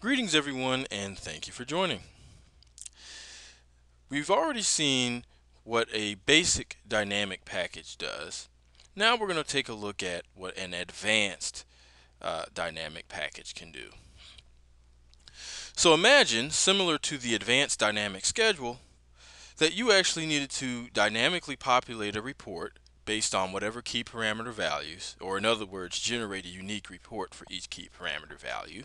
Greetings everyone and thank you for joining. We've already seen what a basic dynamic package does. Now we're going to take a look at what an advanced uh, dynamic package can do. So imagine, similar to the advanced dynamic schedule, that you actually needed to dynamically populate a report based on whatever key parameter values, or in other words, generate a unique report for each key parameter value.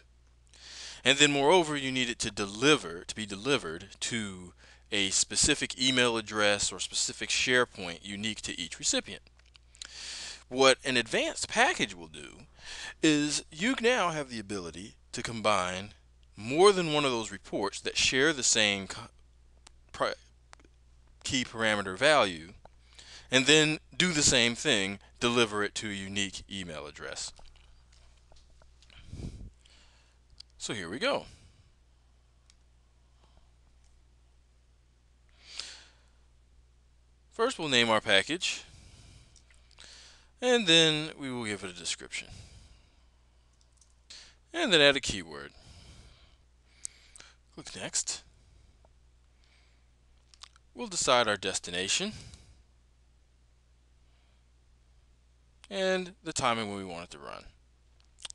And then moreover, you need it to deliver, to be delivered to a specific email address or specific SharePoint unique to each recipient. What an advanced package will do is you now have the ability to combine more than one of those reports that share the same key parameter value and then do the same thing, deliver it to a unique email address. So here we go. First we'll name our package and then we will give it a description and then add a keyword. Click next. We'll decide our destination and the timing when we want it to run.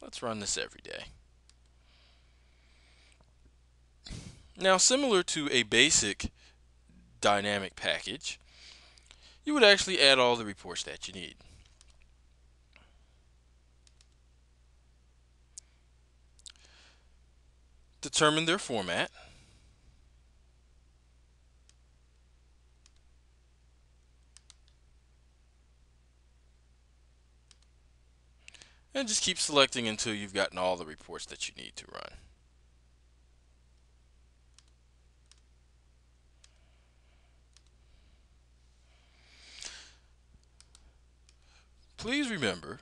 Let's run this every day. Now similar to a basic dynamic package, you would actually add all the reports that you need. Determine their format. And just keep selecting until you've gotten all the reports that you need to run. Please remember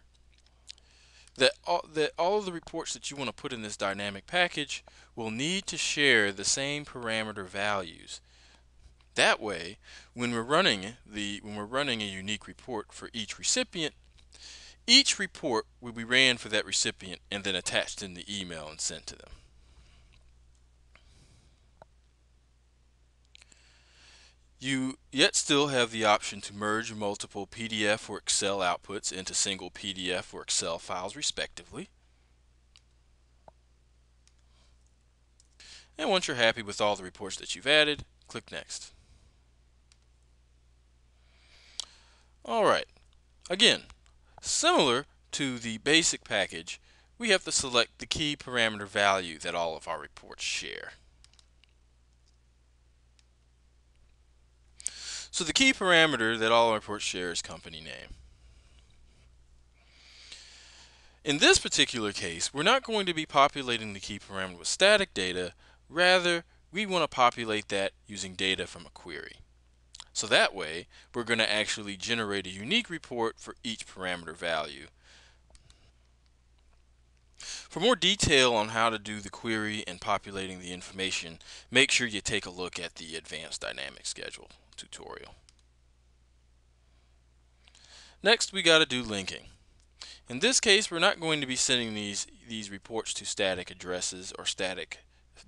that all, that all of the reports that you want to put in this dynamic package will need to share the same parameter values. That way, when we're running the when we're running a unique report for each recipient, each report will be ran for that recipient and then attached in the email and sent to them. You yet still have the option to merge multiple PDF or Excel outputs into single PDF or Excel files respectively. And once you're happy with all the reports that you've added, click Next. Alright, again, Similar to the basic package, we have to select the key parameter value that all of our reports share. So the key parameter that all reports share is company name. In this particular case, we're not going to be populating the key parameter with static data. Rather, we want to populate that using data from a query. So that way, we're going to actually generate a unique report for each parameter value. For more detail on how to do the query and populating the information, make sure you take a look at the Advanced Dynamic Schedule tutorial. Next, we got to do linking. In this case, we're not going to be sending these, these reports to static addresses or static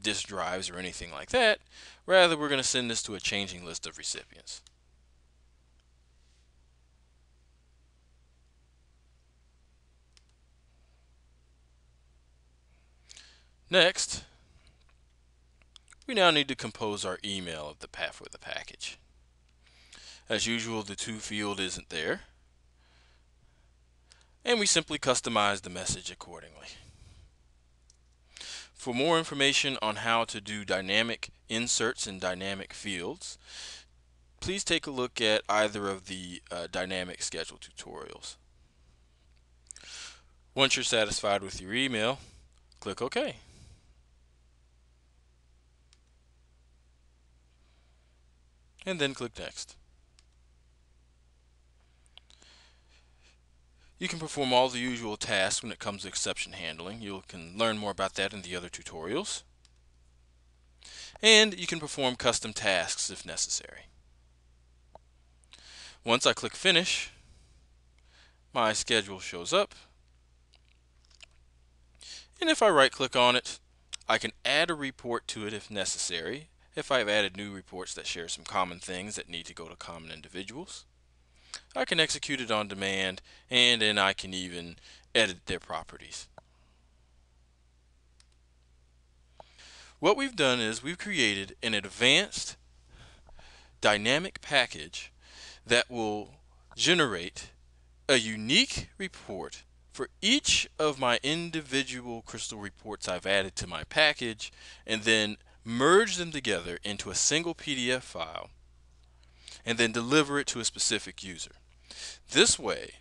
disk drives or anything like that. Rather, we're going to send this to a changing list of recipients. Next, we now need to compose our email of the path with the package. As usual, the to field isn't there. And we simply customize the message accordingly. For more information on how to do dynamic inserts and dynamic fields, please take a look at either of the uh, dynamic schedule tutorials. Once you're satisfied with your email, click OK. And then click Next. You can perform all the usual tasks when it comes to exception handling. You can learn more about that in the other tutorials. And you can perform custom tasks if necessary. Once I click Finish, my schedule shows up. And if I right click on it, I can add a report to it if necessary, if I've added new reports that share some common things that need to go to common individuals. I can execute it on demand, and then I can even edit their properties. What we've done is we've created an advanced dynamic package that will generate a unique report for each of my individual crystal reports I've added to my package and then merge them together into a single PDF file and then deliver it to a specific user. This way,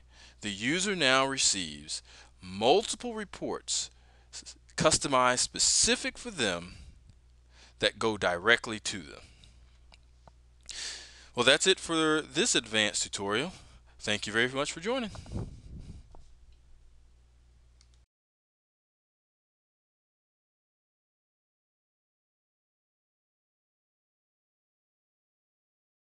the user now receives multiple reports customized specific for them that go directly to them. Well, that's it for this advanced tutorial. Thank you very much for joining.